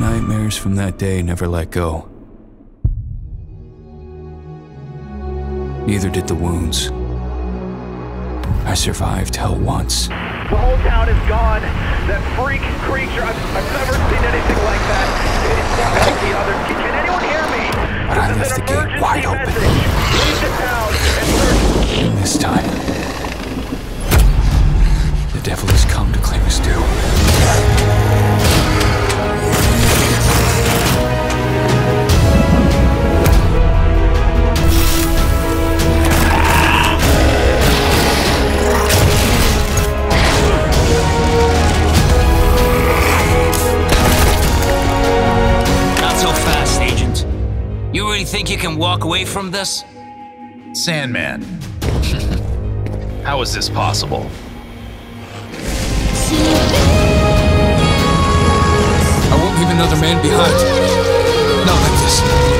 nightmares from that day never let go. Neither did the wounds. I survived hell once. The whole town is gone. That freak creature, I've, I've never seen anything like that. It's not like the others. Can, can anyone hear me? But I This is left the gate wide open. Leave the town and search And this time, the devil has come to claim his due. You really think you can walk away from this? Sandman. How is this possible? I won't leave another man behind. Not like this.